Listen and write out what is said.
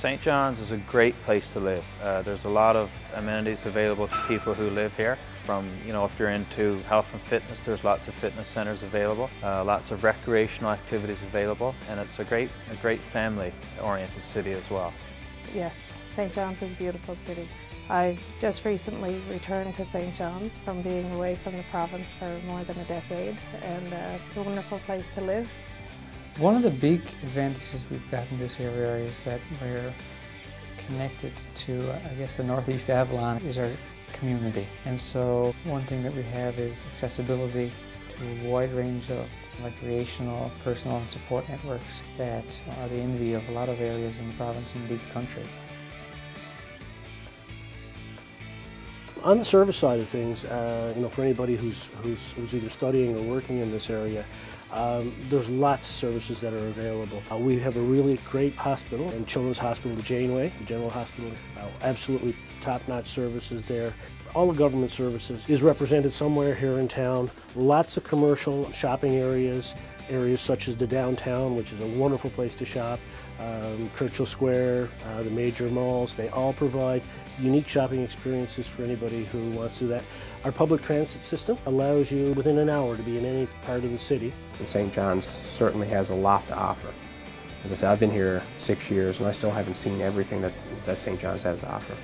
St. John's is a great place to live. Uh, there's a lot of amenities available to people who live here. From, you know, if you're into health and fitness, there's lots of fitness centers available, uh, lots of recreational activities available, and it's a great, a great family-oriented city as well. Yes, St. John's is a beautiful city. I just recently returned to St. John's from being away from the province for more than a decade, and uh, it's a wonderful place to live. One of the big advantages we've got in this area is that we're connected to, I guess, the Northeast Avalon is our community. And so one thing that we have is accessibility to a wide range of recreational, personal and support networks that are the envy of a lot of areas in the province and indeed the country. On the service side of things, uh, you know, for anybody who's, who's, who's either studying or working in this area, um, there's lots of services that are available. Uh, we have a really great hospital and Children's Hospital Janeway, the General Hospital, uh, absolutely top-notch services there. All the government services is represented somewhere here in town. Lots of commercial shopping areas, areas such as the downtown, which is a wonderful place to shop, um, Churchill Square, uh, the major malls, they all provide unique shopping experiences for anybody who wants to do that. Our public transit system allows you within an hour to be in any part of the city. St. John's certainly has a lot to offer. As I said, I've been here six years and I still haven't seen everything that, that St. John's has to offer.